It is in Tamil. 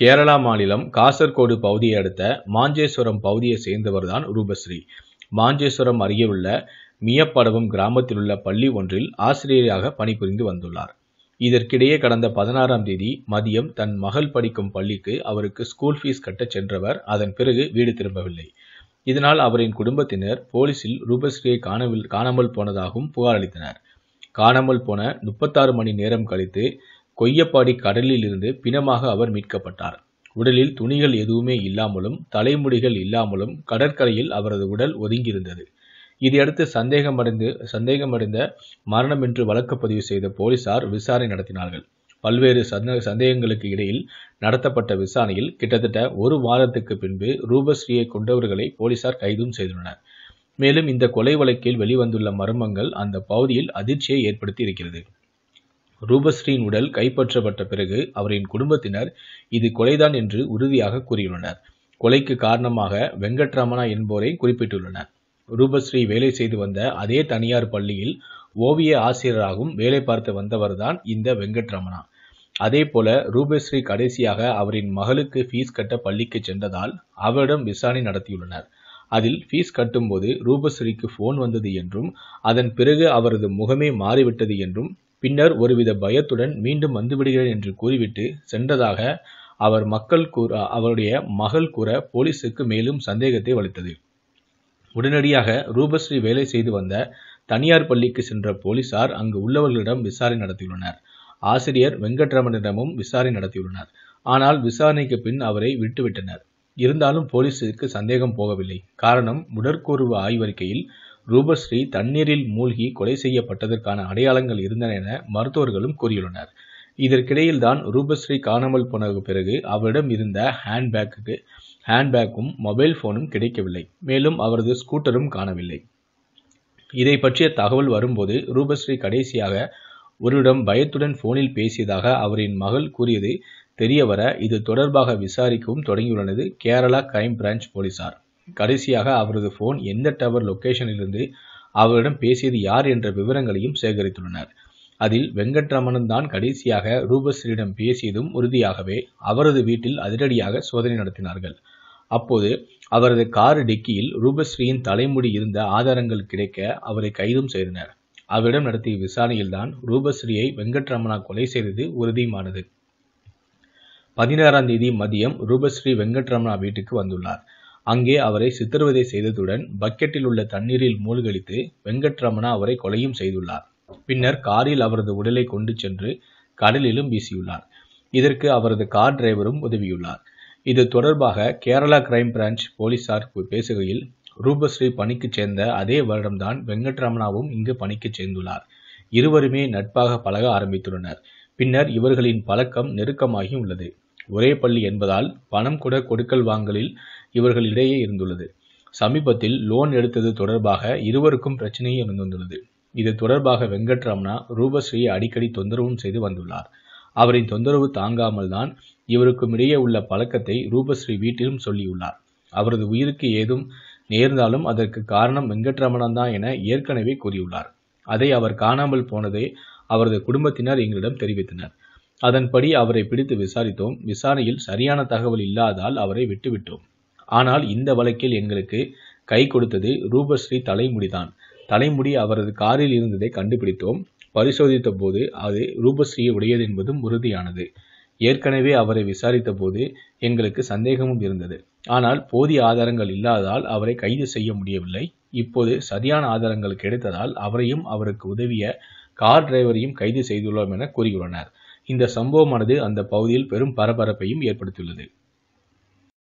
கேரளா மாநிலம் காசர்கோடு பகுதியை அடுத்த மாஞ்சேஸ்வரம் பகுதியை சேர்ந்தவர்தான் ரூபஸ்ரீ. மாஞ்சேஸ்வரம் அருகே உள்ள மியப்படவம் கிராமத்தில் உள்ள பள்ளி ஒன்றில் ஆசிரியராக பணிபுரிந்து வந்துள்ளார். இதற்கிடையே கடந்த பதினாறாம் தேதி மதியம் தன் மகள் படிக்கும் பள்ளிக்கு அவருக்கு ஸ்கூல் ஃபீஸ் கட்டச் சென்றவர். அதன் பிறகு வீடு திரும்பவில்லை. இதனால் அவரின் குடும்பத்தினர் போலீசில் ரூபஸ்ரீயை காணவில் காணாமல் போனதாகவும் புகார் அளித்தனர். காணாமல் போன முப்பத்தாறு மணி நேரம் கழித்து கொய்யப்பாடி கடலில் இருந்து பிணமாக அவர் மீட்கப்பட்டார். உடலில் துணிகள் எதுவுமே இல்லாமலும் தலைமுடிகள் இல்லாமலும் கடற்கரையில் அவரது உடல் ஒதுங்கியிருந்தது. இதையடுத்து சந்தேகமடைந்து சந்தேகமடைந்த மரணம் என்று வழக்கு பதிவு செய்த போலீசார் விசாரணை நடத்தினார்கள். பல்வேறு சந்தேகங்களுக்கு இடையில் நடத்தப்பட்ட விசாரணையில் கிட்டத்தட்ட ஒரு வாரத்துக்கு பின்பு ரூபஸ்ரீயை கொண்டவர்களை போலீசார் கைதும் செய்துள்ளனர். மேலும் இந்த கொலை வழக்கில் வெளிவந்துள்ள மர்மங்கள் அந்த பகுதியில் அதிர்ச்சியை ஏற்படுத்தி இருக்கிறது. ரூபஸ்ரீயின் உடல் கைப்பற்றப்பட்ட பிறகு அவரின் குடும்பத்தினர் இது கொலைதான் என்று உறுதியாக கூறியுள்ளனர். கொலைக்கு காரணமாக வெங்கட்ரமணா என்போரை குறிப்பிட்டுள்ளனர். ரூபஸ்ரீ வேலை செய்து வந்த அதே தனியார் பள்ளியில் ஓவிய ஆசிரியராகவும் வேலை பார்த்து வந்தவர்தான் இந்த வெங்கட்ரமணா அதே போல ரூபஸ்ரீ கடைசியாக அவரின் மகளுக்கு ஃபீஸ் கட்ட பள்ளிக்கு சென்றதால் அவரிடம் விசாரணை நடத்தியுள்ளனர். அதில் ஃபீஸ் கட்டும்போது ரூபஸ்ரீக்கு ஃபோன் வந்தது என்றும் அதன் பிறகு அவரது முகமே மாறிவிட்டது என்றும் பின்னர் ஒருவித பயத்துடன் மீண்டும் வந்துவிடுகிறேன் என்று கூறிவிட்டு சென்றதாக அவர் மக்கள் கூற அவருடைய மகள் கூற போலீசுக்கு மேலும் சந்தேகத்தை வலித்தது. உடனடியாக ரூபஸ்ரீ வேலை செய்து வந்த தனியார் பள்ளிக்கு சென்ற போலீசார் அங்கு உள்ளவர்களிடம் விசாரணை நடத்தியுள்ளனர். ஆசிரியர் வெங்கட்ரமணிடமும் விசாரணை நடத்தியுள்ளனர். ஆனால் விசாரணைக்கு பின் அவரை விட்டுவிட்டனர். இருந்தாலும் போலீசுக்கு சந்தேகம் போகவில்லை. காரணம் உடற்கூர்வு ஆய்வறிக்கையில் ரூபஸ்ரீ தண்ணீரில் மூழ்கி கொலை செய்யப்பட்டதற்கான அடையாளங்கள் இருந்தன என மருத்துவர்களும் கூறியுள்ளனர். இதற்கிடையில் தான் ரூபஸ்ரீ காணாமல் போன பிறகு அவரிடம் இருந்த ஹேண்ட்பேக்கு ஹேண்ட்பேக்கும் மொபைல் போனும் கிடைக்கவில்லை. மேலும் அவரது ஸ்கூட்டரும் காணவில்லை. இதை பற்றிய தகவல் வரும்போது ரூபஸ்ரீ கடைசியாக ஒருவிடம் பயத்துடன் போனில் பேசியதாக அவரின் மகள் கூறியது தெரியவர இது தொடர்பாக விசாரிக்கவும் தொடங்கியுள்ளது கேரளா கிரைம் பிரான்ச் போலீசார். கடைசியாக அவரது போன் எந்த டவர் லொக்கேஷனிலிருந்து அவரிடம் பேசியது யார் என்ற விவரங்களையும் சேகரித்துள்ளனர். அதில் வெங்கட்ரமணன் தான் கடைசியாக ரூபஸ்ரீடம் பேசியதும் உறுதியாகவே அவரது வீட்டில் அதிரடியாக சோதனை நடத்தினார்கள். அப்போது அவரது கார் டிக்கியில் ரூபஸ்ரீயின் தலைமுடி இருந்த ஆதாரங்கள் கிடைக்க அவரை கைதும் செய்தனர். அவரிடம் நடத்திய விசாரணையில்தான் ரூபஸ்ரீயை வெங்கட்ரமணா கொலை செய்தது உறுதியுமானது. பதினாறாம் தேதி மதியம் ரூபஸ்ரீ வெங்கட்ரமணா வீட்டுக்கு வந்துள்ளார். அங்கே அவரை சித்திரவதை செய்ததுடன் பக்கெட்டில் உள்ள தண்ணீரில் மூழ்கடித்து வெங்கட்ரமணா அவரை கொலையும் செய்துள்ளார். பின்னர் காரில் அவரது உடலை கொண்டு சென்று கடலிலும் வீசியுள்ளார். இதற்கு அவரது கார் டிரைவரும் உதவியுள்ளார். இது தொடர்பாக கேரளா கிரைம் பிரான்ச் போலீசார் பேசுகையில் ரூபஸ்ரீ பணிக்கு சேர்ந்த அதே வருடம்தான் வெங்கட்ரமணாவும் இங்கு பணிக்கு சேர்ந்துள்ளார். இருவருமே நட்பாக பழக ஆரம்பித்துள்ளனர். பின்னர் இவர்களின் பழக்கம் நெருக்கமாகி உள்ளது. ஒரே பள்ளி என்பதால் பணம் கூட கொடுக்கல் வாங்கலில் இவர்களிடையே இருந்துள்ளது. சமீபத்தில் லோன் எடுத்தது தொடர்பாக இருவருக்கும் பிரச்சனையும் இருந்துள்ளது இது தொடர்பாக வெங்கட்ரமணா ரூபஸ்ரீயை அடிக்கடி தொந்தரவும் செய்து வந்துள்ளார். அவரின் தொந்தரவு தாங்காமல் தான் இவருக்கும் இடையே உள்ள பழக்கத்தை ரூபஸ்ரீ வீட்டிலும் சொல்லியுள்ளார். அவரது உயிருக்கு ஏதும் நேர்ந்தாலும் அதற்கு காரணம் வெங்கட்ரமணன் தான் என ஏற்கனவே கூறியுள்ளார். அதை அவர் காணாமல் போனதை அவரது குடும்பத்தினர் எங்களிடம் தெரிவித்தனர். அதன்படி அவரை பிடித்து விசாரித்தோம். விசாரணையில் சரியான தகவல் இல்லாதால் அவரை விட்டுவிட்டோம். ஆனால் இந்த வழக்கில் எங்களுக்கு கை கொடுத்தது ரூபஸ்ரீ தலைமுடிதான். தலைமுடி அவரது காரில் இருந்ததை கண்டுபிடித்தோம். பரிசோதித்த போது அது ரூபஸ்ரீயை உடையது என்பதும் உறுதியானது. ஏற்கனவே அவரை விசாரித்த போது எங்களுக்கு சந்தேகமும் இருந்தது. ஆனால் போதிய ஆதாரங்கள் இல்லாததால் அவரை கைது செய்ய முடியவில்லை. இப்போது சரியான ஆதாரங்கள் கிடைத்ததால் அவரையும் அவருக்கு உதவிய கார் டிரைவரையும் கைது செய்துள்ளோம் என கூறியுள்ளனர் இந்த சம்பவமானது அந்த பகுதியில் பெரும் பரபரப்பையும் ஏற்படுத்தியுள்ளது.